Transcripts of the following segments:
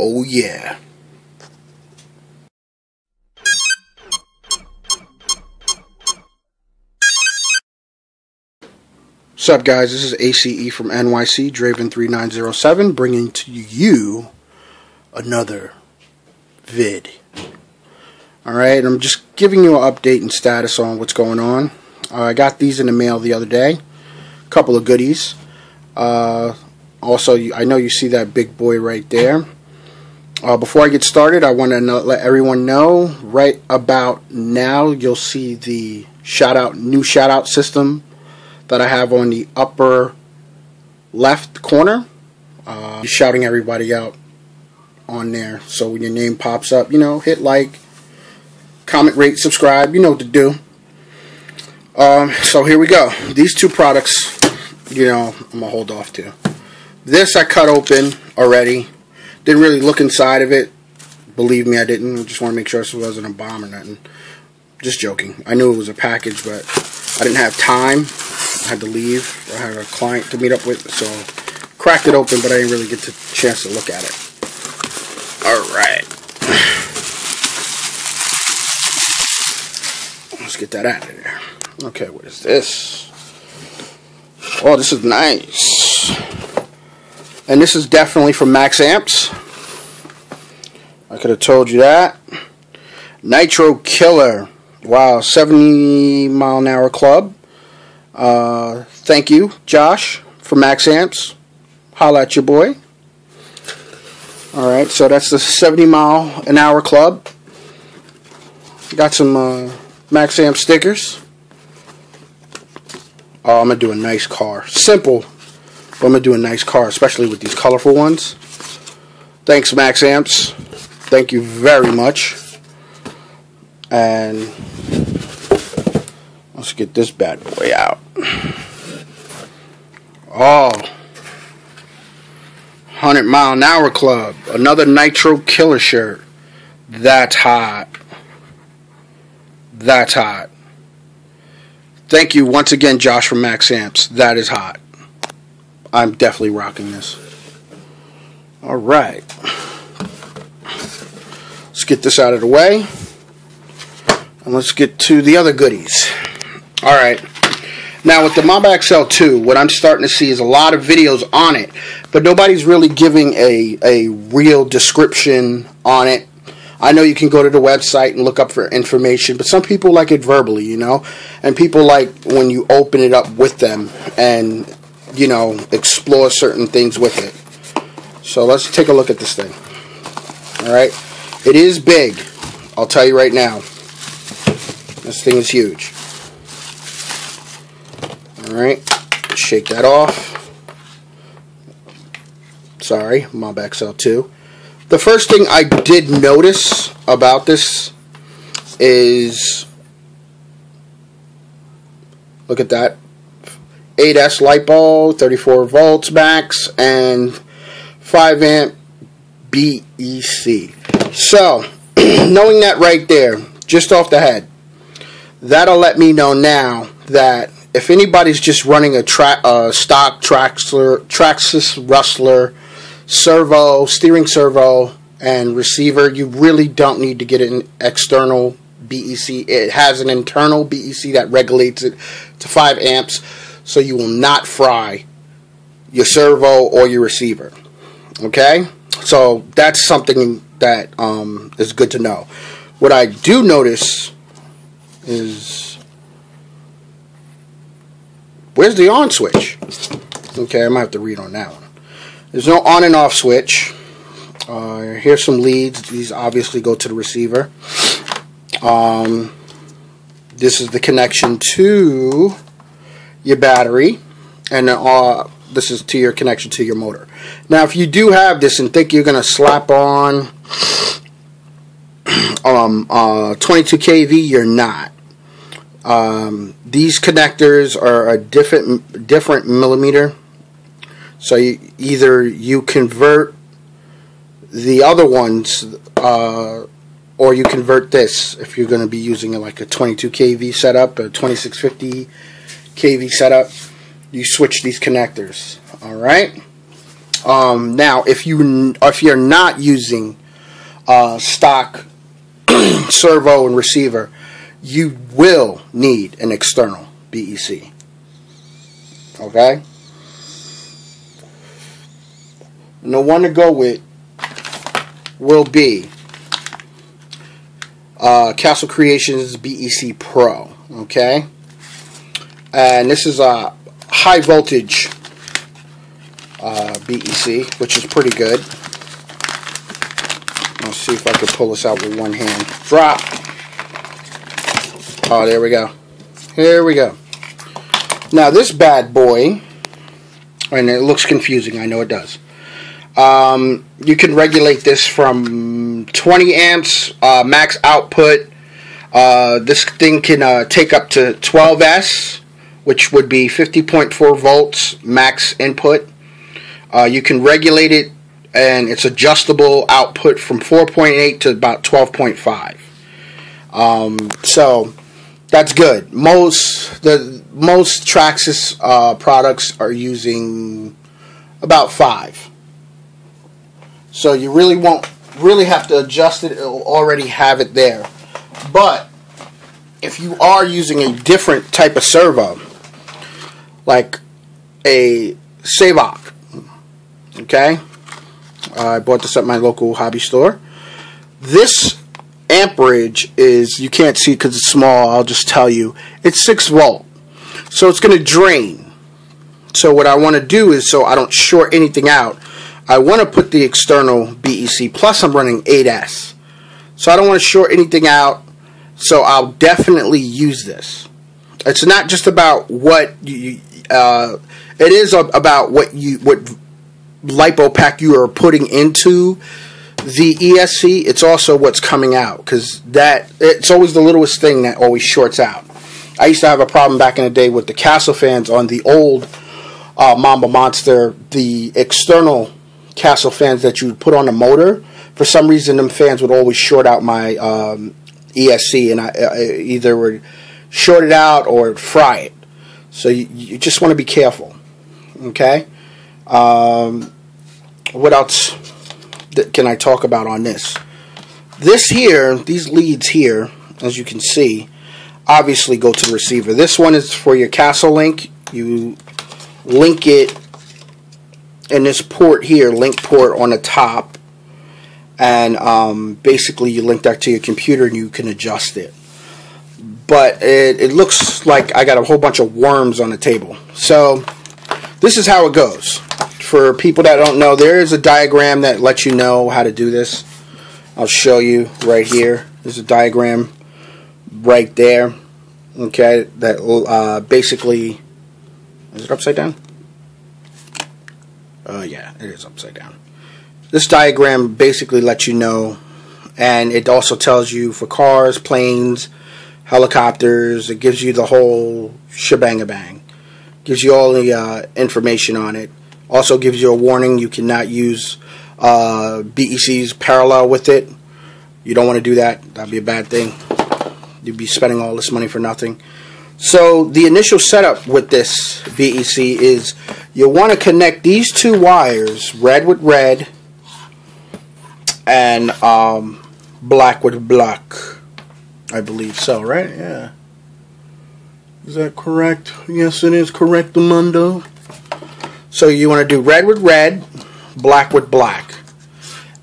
Oh yeah. What's up, guys? This is ACE from NYC, Draven3907, bringing to you another vid. Alright, I'm just giving you an update and status on what's going on. Uh, I got these in the mail the other day. A couple of goodies. Uh, also, I know you see that big boy right there. Uh, before I get started, I want to let everyone know right about now you'll see the shout out new shout out system that I have on the upper left corner. Uh, shouting everybody out on there. So when your name pops up, you know, hit like, comment, rate, subscribe. You know what to do. Um, so here we go. These two products, you know, I'm gonna hold off to. This I cut open already. Didn't really look inside of it. Believe me, I didn't. Just want to make sure it wasn't a bomb or nothing. Just joking. I knew it was a package, but I didn't have time. I had to leave. I had a client to meet up with, so cracked it open, but I didn't really get the chance to look at it. Alright. Let's get that out of there. Okay, what is this? Oh, this is nice. And this is definitely from Max Amps. I could have told you that. Nitro Killer. Wow, 70 mile an hour club. Uh, thank you, Josh, for Max Amps. Holla at your boy. Alright, so that's the 70 mile an hour club. Got some uh, Max Amp stickers. Oh, I'm going to do a nice car. Simple, but I'm going to do a nice car, especially with these colorful ones. Thanks, Max Amps. Thank you very much. And let's get this bad boy out. Oh. 100 mile an hour club. Another Nitro Killer shirt. That's hot. That's hot. Thank you once again, Josh from Max Amps. That is hot. I'm definitely rocking this. All right. Let's get this out of the way. And let's get to the other goodies. All right. Now with the Mamba XL2, what I'm starting to see is a lot of videos on it, but nobody's really giving a, a real description on it. I know you can go to the website and look up for information, but some people like it verbally, you know, and people like when you open it up with them and, you know, explore certain things with it. So let's take a look at this thing. All right. It is big. I'll tell you right now. This thing is huge. Alright, shake that off. Sorry, Mamba XL2. The first thing I did notice about this is look at that 8S LiPo, 34 volts max, and 5 amp BEC. So, knowing that right there, just off the head, that'll let me know now that if anybody's just running a tra- uh, stock Traxler, Traxxas Rustler servo, steering servo, and receiver, you really don't need to get an external BEC. It has an internal BEC that regulates it to 5 amps, so you will not fry your servo or your receiver. Okay? So that's something that um, is good to know. What I do notice is Where's the on switch? Okay, I might have to read on that one. There's no on and off switch. Uh, here's some leads. These obviously go to the receiver. Um, this is the connection to your battery. And uh, this is to your connection to your motor. Now, if you do have this and think you're going to slap on um, uh, 22 kV, you're not. Um, these connectors are a different different millimeter. So you, either you convert the other ones, uh, or you convert this if you're going to be using it like a 22 kV setup, a 2650 kV setup. You switch these connectors. All right. Um, now, if you if you're not using uh, stock servo and receiver, you will need an external BEC. Okay? And the one to go with will be uh, Castle Creations BEC Pro. Okay? And this is a high voltage uh, BEC, which is pretty good. Let's see if I can pull this out with one hand. Drop. Oh, there we go. Here we go. Now this bad boy, and it looks confusing, I know it does. Um, you can regulate this from 20 amps uh, max output. Uh, this thing can uh, take up to 12S, which would be 50.4 volts max input. Uh, you can regulate it, and it's adjustable output from 4.8 to about 12.5. Um, so that's good. Most the most Traxxas uh, products are using about five. So you really won't really have to adjust it. It'll already have it there. But if you are using a different type of servo, like a Savox, okay, I bought this at my local hobby store. This amperage is, you can't see because it's small, I'll just tell you, it's 6 volt. So it's going to drain. So what I want to do is, so I don't short anything out, I want to put the external BEC, plus I'm running 8S. So I don't want to short anything out, so I'll definitely use this. It's not just about what you, uh, it is about what you, what lipo pack you are putting into the ESC, it's also what's coming out because that it's always the littlest thing that always shorts out. I used to have a problem back in the day with the Castle fans on the old uh, Mamba Monster, the external Castle fans that you put on the motor. For some reason, them fans would always short out my um, ESC, and I, I, either would short it out or fry it. So you, you just want to be careful. Okay. Um, what else? can I talk about on this? This here, these leads here, as you can see, obviously go to the receiver. This one is for your castle link. You link it in this port here, link port on the top, and um, basically you link that to your computer and you can adjust it. But it, it looks like I got a whole bunch of worms on the table. So this is how it goes for people that don't know, there is a diagram that lets you know how to do this. I'll show you right here. There's a diagram right there. Okay, that uh, basically is it upside down? Uh, yeah, it is upside down. This diagram basically lets you know, and it also tells you for cars, planes, helicopters. It gives you the whole shebang bang. Gives you all the uh, information on it. Also gives you a warning you cannot use uh, BECs parallel with it. You don't want to do that. That'd be a bad thing. You'd be spending all this money for nothing. So the initial setup with this BEC is you want to connect these two wires, red with red and um, black with black. I believe so, right? Yeah. Is that correct? Yes, it is correct, Mundo. So you want to do red with red, black with black.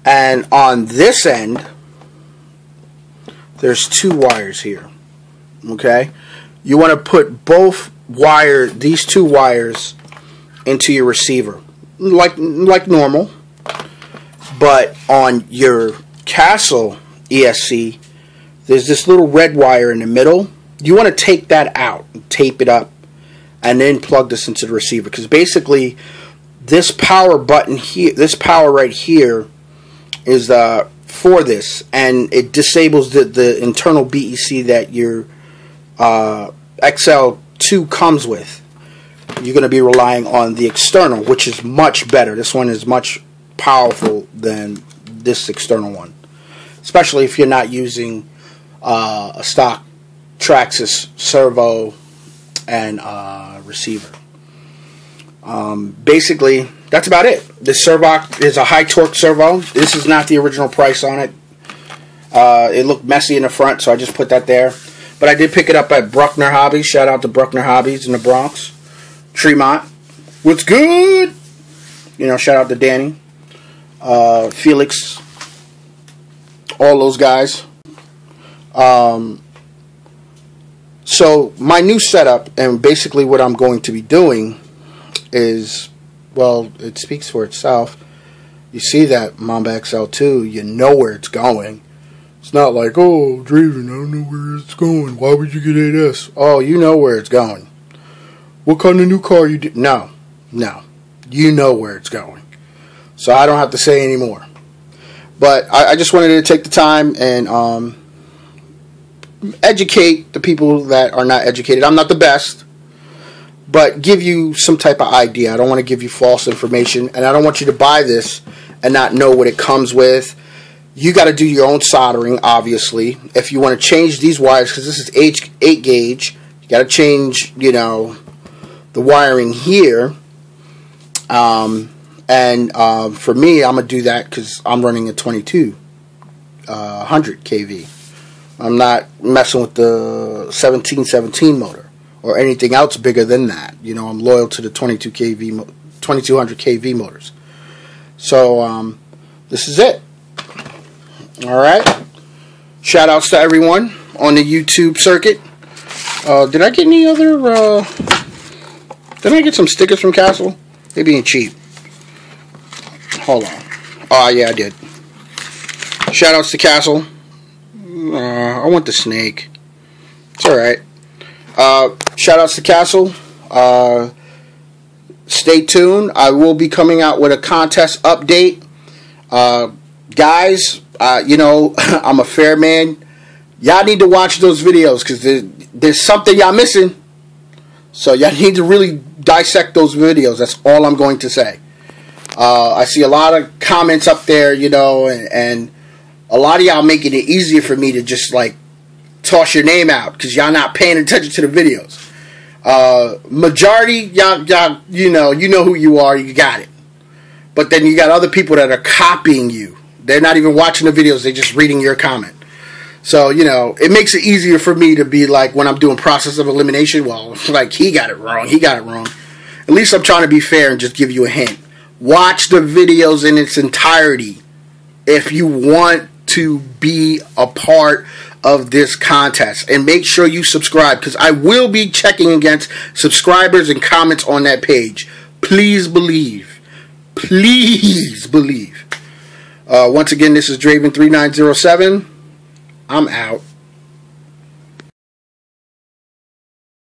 And on this end, there's two wires here. Okay? You want to put both wire, these two wires, into your receiver. Like, like normal. But on your Castle ESC, there's this little red wire in the middle. You want to take that out, tape it up, and then plug this into the receiver because basically this power button here this power right here is uh, for this and it disables the, the internal BEC that your uh, XL2 comes with you're going to be relying on the external which is much better this one is much powerful than this external one especially if you're not using uh, a stock Traxxas servo and uh, receiver. Um, basically, that's about it. This Savox is a high torque servo. This is not the original price on it. Uh, it looked messy in the front, so I just put that there. But I did pick it up at Bruckner Hobbies. Shout out to Bruckner Hobbies in the Bronx. Tremont. What's good? You know, shout out to Danny. Uh, Felix. All those guys. Um, so my new setup and basically what I'm going to be doing is well, it speaks for itself. You see that Mamba XL2, you know where it's going. It's not like, oh, Draven, I don't know where it's going. Why would you get 8S? Oh, you know where it's going. What kind of new car you do? No, no. You know where it's going. So I don't have to say anymore. But I, I just wanted to take the time and um, educate the people that are not educated. I'm not the best but give you some type of idea. I don't want to give you false information, and I don't want you to buy this and not know what it comes with. You got to do your own soldering, obviously. If you want to change these wires, because this is 8, 8 gauge, you got to change, you know, the wiring here. Um, and uh, for me, I'm going to do that because I'm running a 22 uh, 100 kV. I'm not messing with the 1717 motor or anything else bigger than that. You know, I'm loyal to the 22 kV, 2200 kV motors. So um, this is it. All right. Shout outs to everyone on the YouTube circuit. Uh, did I get any other? Uh, did I get some stickers from Castle? They being cheap. Hold on. Oh yeah, I did. Shout outs to Castle. Uh, I want the snake. It's alright. Uh, shout outs to Castle. Uh, stay tuned. I will be coming out with a contest update. Uh, guys, uh, you know, I'm a fair man. Y'all need to watch those videos because there, there's something y'all missing. So y'all need to really dissect those videos. That's all I'm going to say. Uh, I see a lot of comments up there, you know, and, and a lot of y'all making it easier for me to just like toss your name out because y'all not paying attention to the videos. Uh, majority, y'all, y'all, you know, you know who you are, you got it. But then you got other people that are copying you. They're not even watching the videos, they're just reading your comment. So, you know, it makes it easier for me to be like when I'm doing process of elimination, well, like he got it wrong, he got it wrong. At least I'm trying to be fair and just give you a hint. Watch the videos in its entirety if you want to be a part of this contest and make sure you subscribe because I will be checking against subscribers and comments on that page. Please believe. Please believe. Uh, once again, this is Draven3907. I'm out.